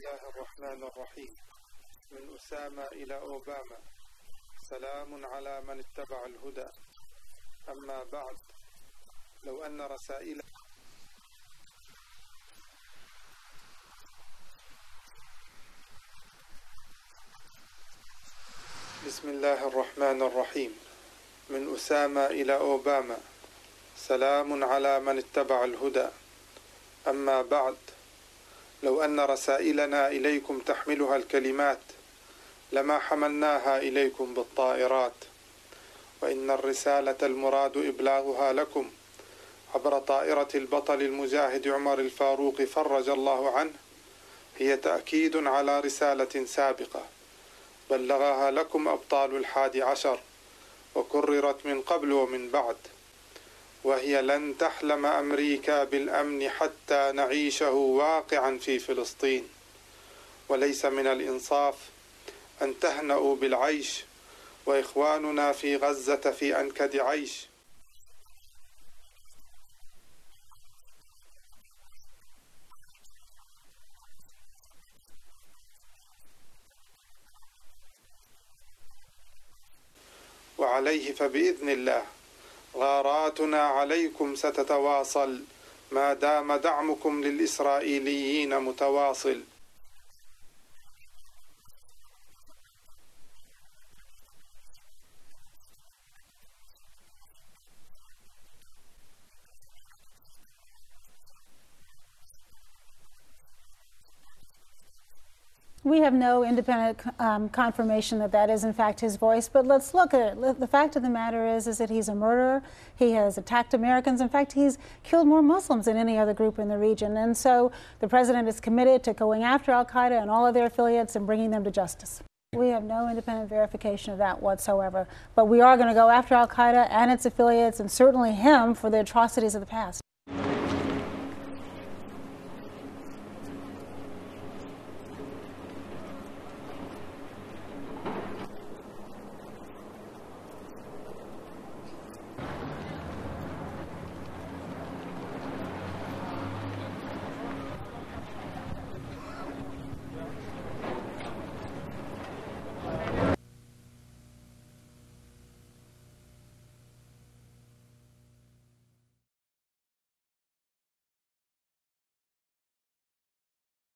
الله الرحمن الرحيم. من أسامة إلى أوباما. سلام على من اتبع الهدى. أما بعد لو أن رسائل بسم الله الرحمن الرحيم. من أسامة إلى أوباما. سلام على من اتبع الهدى. أما بعد لو أن رسائلنا إليكم تحملها الكلمات لما حملناها إليكم بالطائرات وإن الرسالة المراد إبلاغها لكم عبر طائرة البطل المجاهد عمر الفاروق فرج الله عنه هي تأكيد على رسالة سابقة بلغها لكم أبطال الحادي عشر وكررت من قبل ومن بعد. وهي لن تحلم أمريكا بالأمن حتى نعيشه واقعا في فلسطين. وليس من الإنصاف أن تهنأوا بالعيش وإخواننا في غزة في أنكد عيش. وعليه فبإذن الله غاراتنا عليكم ستتواصل. ما دام دعمكم للإسرائيليين متواصل. We have no independent um, confirmation that that is in fact his voice, but let's look at it. The fact of the matter is, is that he's a murderer. He has attacked Americans. In fact, he's killed more Muslims than any other group in the region. And so the president is committed to going after Al Qaeda and all of their affiliates and bringing them to justice. We have no independent verification of that whatsoever. But we are going to go after Al Qaeda and its affiliates and certainly him for the atrocities of the past.